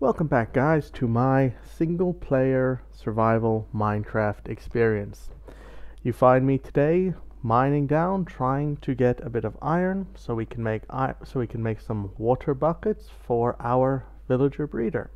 Welcome back guys to my single player survival Minecraft experience. You find me today mining down trying to get a bit of iron so we can make so we can make some water buckets for our villager breeder.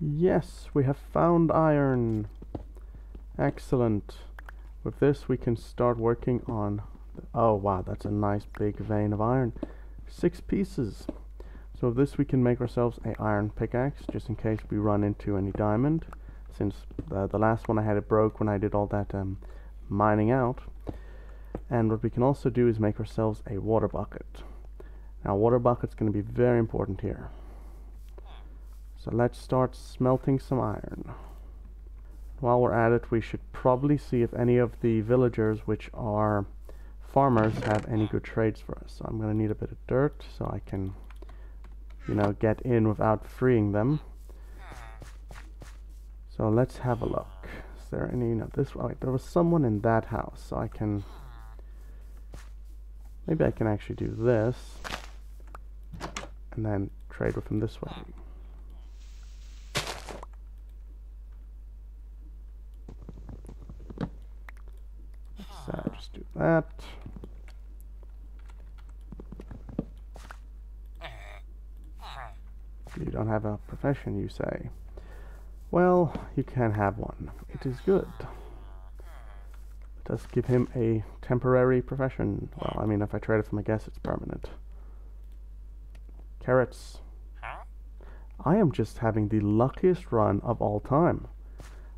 Yes, we have found iron. Excellent. With this we can start working on Oh wow, that's a nice big vein of iron. Six pieces. So this we can make ourselves a iron pickaxe just in case we run into any diamond. Since uh, the last one I had it broke when I did all that um, mining out. And what we can also do is make ourselves a water bucket. Now water bucket's going to be very important here. So let's start smelting some iron. While we're at it we should probably see if any of the villagers which are farmers have any good trades for us. So I'm going to need a bit of dirt so I can you know, get in without freeing them. So let's have a look. Is there any, no, this, oh there was someone in that house, so I can, maybe I can actually do this, and then trade with him this way. Let's uh, just do that. You don't have a profession, you say. Well, you can have one. It is good. Let us give him a temporary profession. Well, I mean, if I trade it from, I guess it's permanent. Carrots. I am just having the luckiest run of all time.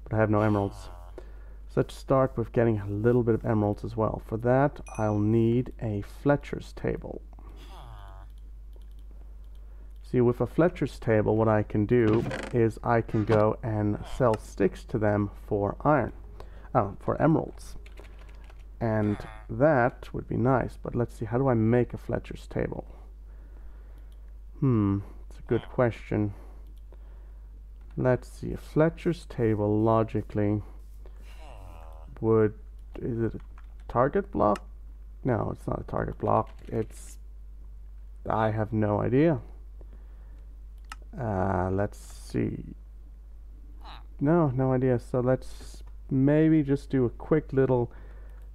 But I have no emeralds. So let's start with getting a little bit of emeralds as well. For that, I'll need a Fletcher's table. See, with a Fletcher's table, what I can do is I can go and sell sticks to them for iron, oh, for emeralds. And that would be nice, but let's see, how do I make a Fletcher's table? Hmm, it's a good question. Let's see, a Fletcher's table logically would, is it a target block? No, it's not a target block, it's, I have no idea. Uh, let's see. No, no idea. So let's maybe just do a quick little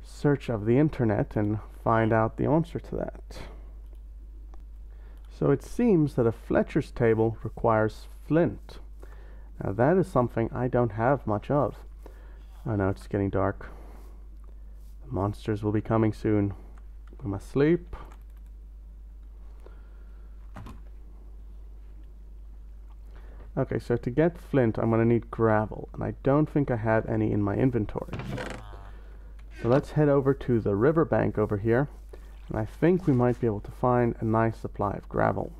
search of the internet and find out the answer to that. So it seems that a Fletcher's table requires flint. Now that is something I don't have much of. I know it's getting dark. The monsters will be coming soon. We must sleep. Okay, so to get flint, I'm going to need gravel, and I don't think I have any in my inventory. So let's head over to the riverbank over here, and I think we might be able to find a nice supply of gravel.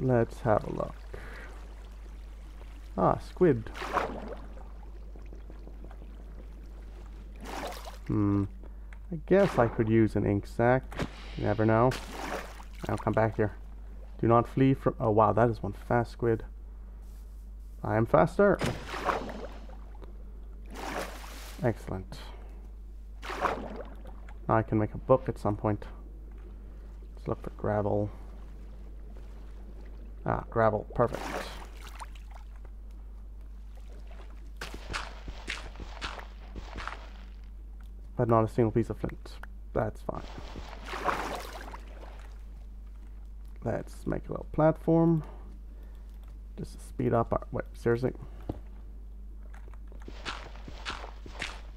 Let's have a look. Ah, squid. Hmm. I guess I could use an ink sac. You never know. I'll come back here. Do not flee from... Oh, wow, that is one fast squid. I am faster. Excellent. Now I can make a book at some point. Let's look for gravel. Ah, gravel. Perfect. But not a single piece of flint. That's fine. Let's make a little platform. Just to speed up our, wait, seriously?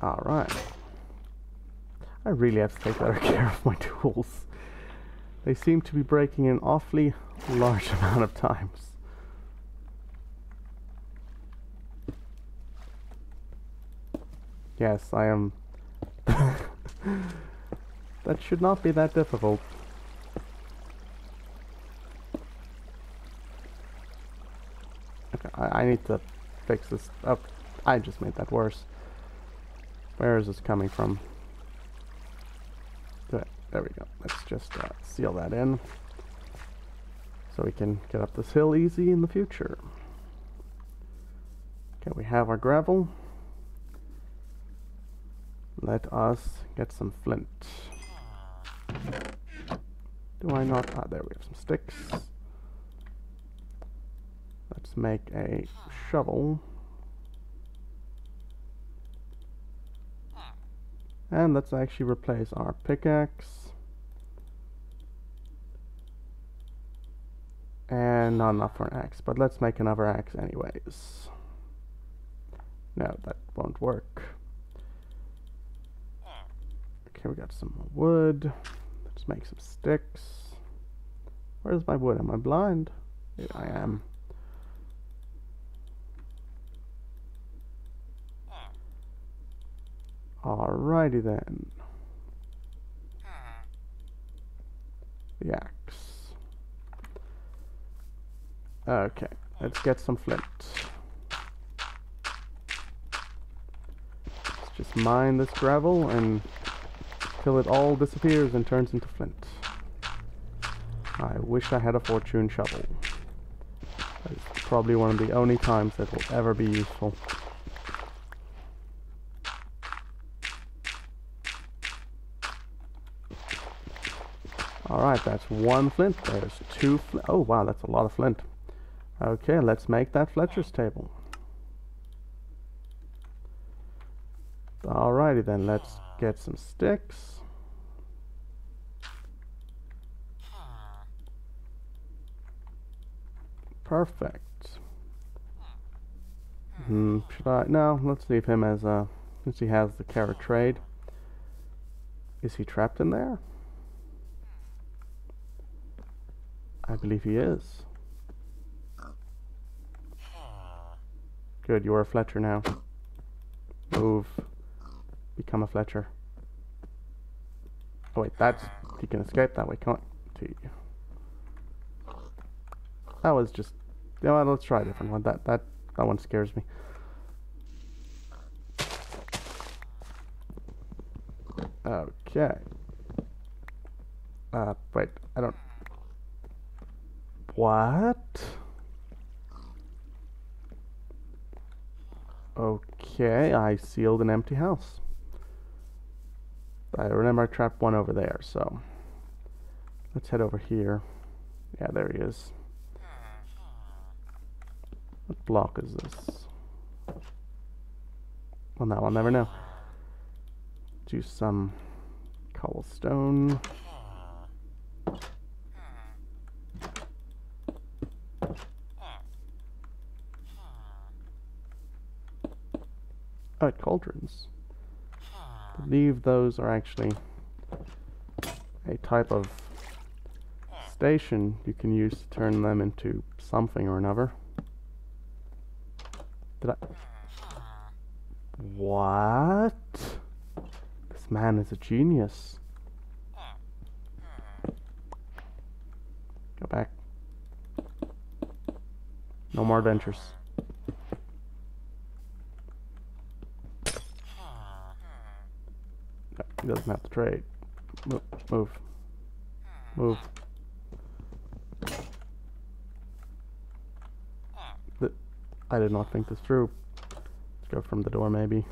Alright. I really have to take better care of my tools. They seem to be breaking an awfully large amount of times. Yes, I am... that should not be that difficult. I, I need to fix this up. I just made that worse. Where is this coming from? There we go. Let's just uh, seal that in. So we can get up this hill easy in the future. Okay, we have our gravel. Let us get some flint. Do I not? Ah, there we have some sticks. Make a shovel. And let's actually replace our pickaxe. And not enough for an axe, but let's make another axe anyways. No, that won't work. Okay, we got some more wood. Let's make some sticks. Where's my wood? Am I blind? Yeah, I am. Alrighty then. The axe. Okay, let's get some flint. Let's just mine this gravel and till it all disappears and turns into flint. I wish I had a fortune shovel. Is probably one of the only times that will ever be useful. Alright, that's one flint. There's two flint. Oh, wow, that's a lot of flint. Okay, let's make that Fletcher's table. Alrighty then, let's get some sticks. Perfect. Hmm, should I? No, let's leave him as a, since he has the carrot trade. Is he trapped in there? I believe he is. Good, you are a Fletcher now. Move. Become a Fletcher. Oh wait, that's... He can escape that way, can't he? That was just... You know what, let's try a different one. That, that, that one scares me. Okay. Uh, wait, I don't... What? Okay, I sealed an empty house. I remember I trapped one over there, so let's head over here. Yeah, there he is. What block is this? Well, now I'll never know. Do some cobblestone. Oh, cauldrons. I believe those are actually a type of station you can use to turn them into something or another. Did I... What? This man is a genius. Go back. No more adventures. He doesn't have to trade. Move. Move. Move. I did not think this through. Let's go from the door, maybe.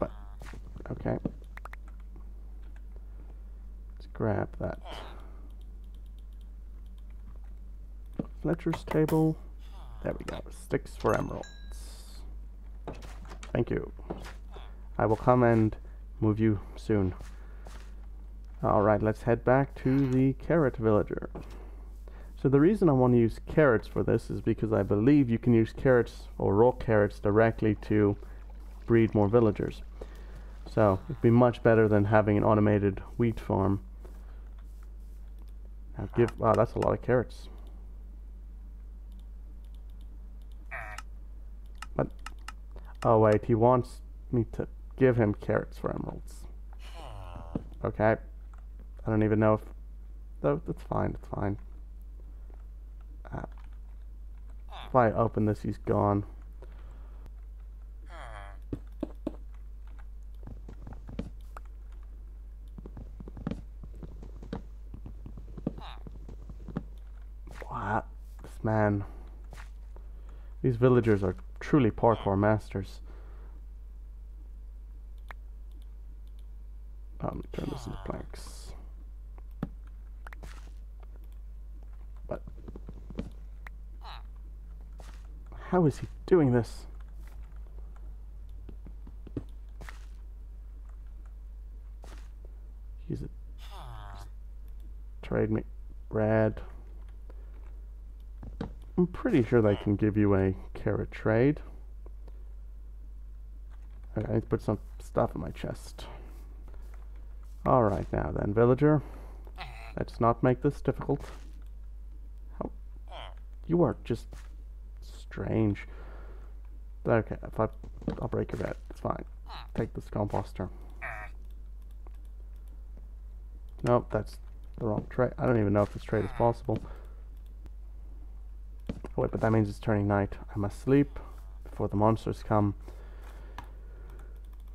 But, okay. Let's grab that. Fletcher's table. Sticks for emeralds. Thank you. I will come and move you soon. Alright, let's head back to the carrot villager. So the reason I want to use carrots for this is because I believe you can use carrots or raw carrots directly to breed more villagers. So it'd be much better than having an automated wheat farm. Now give wow that's a lot of carrots. But oh wait, he wants me to give him carrots for emeralds. Okay. I don't even know if... Though, that's fine, it's fine. Uh, if I open this, he's gone. What? This man... These villagers are truly parkour masters. Um, turn this into planks. But how is he doing this? He's a trade me rad. I'm pretty sure they can give you a carrot trade. Okay, I need to put some stuff in my chest. Alright now then, villager. Let's not make this difficult. How? You are just strange. Okay, if I, I'll break your bed. It's fine. Take this composter. Nope, that's the wrong trade. I don't even know if this trade is possible. Oh, wait, but that means it's turning night. I must sleep before the monsters come.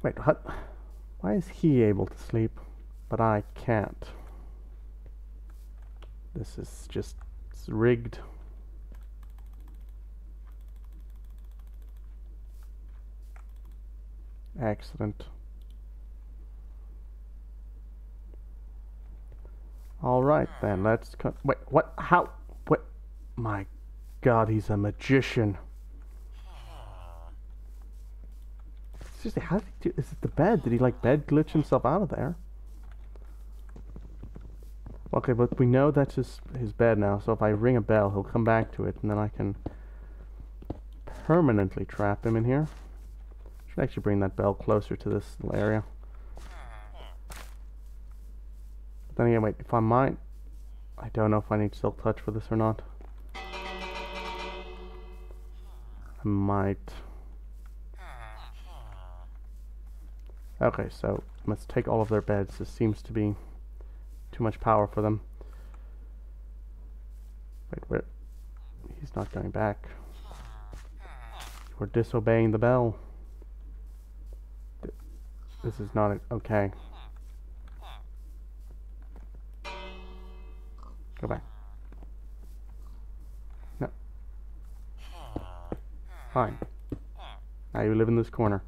Wait, what? Why is he able to sleep, but I can't? This is just rigged. Excellent. All right then, let's cut. Wait, what? How? What? My God, he's a magician. Seriously, how did he do? Is it the bed? Did he like bed glitch himself out of there? Okay, but we know that's his his bed now. So if I ring a bell, he'll come back to it, and then I can permanently trap him in here. Should actually bring that bell closer to this little area. But then again, wait, if I might, I don't know if I need silk touch for this or not. Might. Okay, so let's take all of their beds. This seems to be too much power for them. Wait, where? He's not going back. We're disobeying the bell. This is not okay. Go back. No. Fine. Now you live in this corner.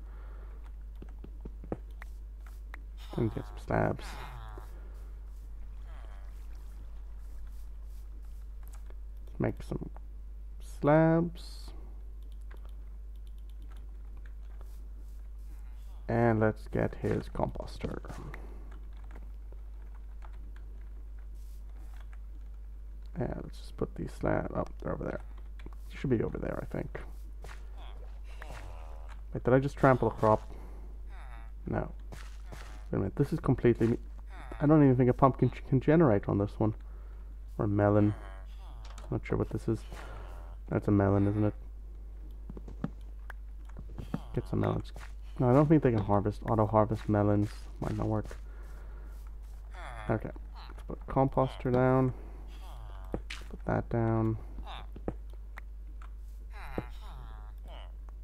And get some slabs. Make some slabs. And let's get his composter. And let's just put these slabs up over there. Should be over there, I think. Wait, did I just trample a crop? No. Wait a minute, this is completely... I don't even think a pumpkin can generate on this one. Or a melon. Not sure what this is. That's a melon, isn't it? Get some melons. No, I don't think they can harvest, auto-harvest melons. Might not work. Okay. Let's put composter down. Put that down.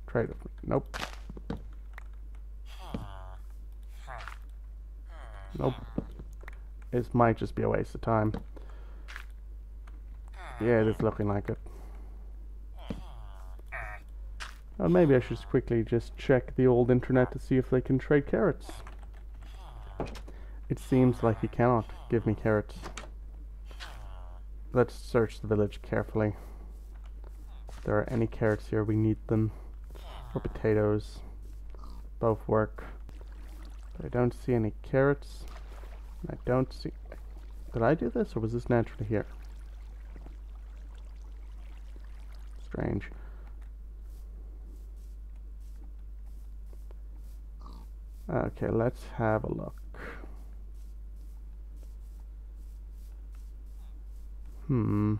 Trade with. Nope. Nope. This might just be a waste of time. Yeah, it is looking like it. Uh, maybe I should quickly just check the old internet to see if they can trade carrots. It seems like he cannot give me carrots. Let's search the village carefully. If there are any carrots here, we need them. Or potatoes. Both work. But I don't see any carrots. I don't see... Did I do this, or was this naturally here? Strange. Okay, let's have a look. Hmm.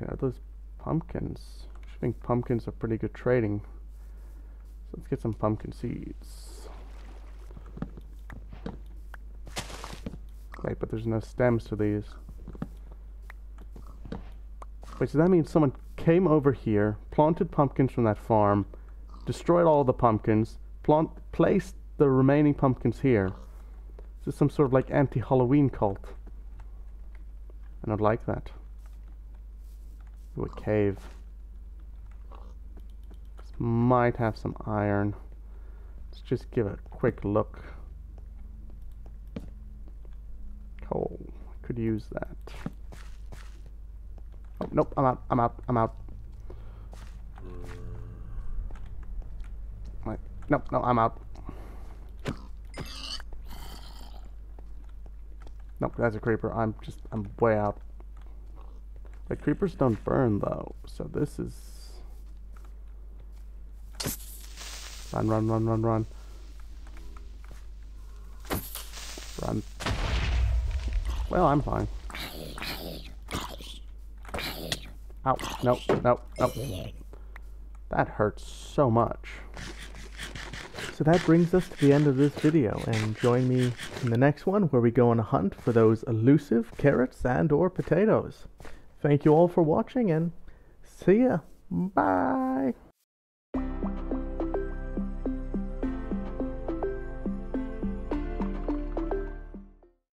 Yeah, those pumpkins. I think pumpkins are pretty good trading. So let's get some pumpkin seeds. Wait, but there's no stems to these. Wait, so that means someone came over here, planted pumpkins from that farm, destroyed all the pumpkins, plant, placed the remaining pumpkins here. This is some sort of like anti-Halloween cult. And I don't like that. Ooh, a cave. Might have some iron. Let's just give a quick look. Oh, Coal. Could use that. Oh, nope, I'm out, I'm out, I'm out. Wait, nope, no, I'm out. Nope, that's a creeper. I'm just, I'm way out. The creepers don't burn though, so this is... Run, run, run, run, run. Run. Well, I'm fine. Ow, nope, nope, nope. That hurts so much. So that brings us to the end of this video, and join me in the next one where we go on a hunt for those elusive carrots and or potatoes. Thank you all for watching, and see ya. Bye.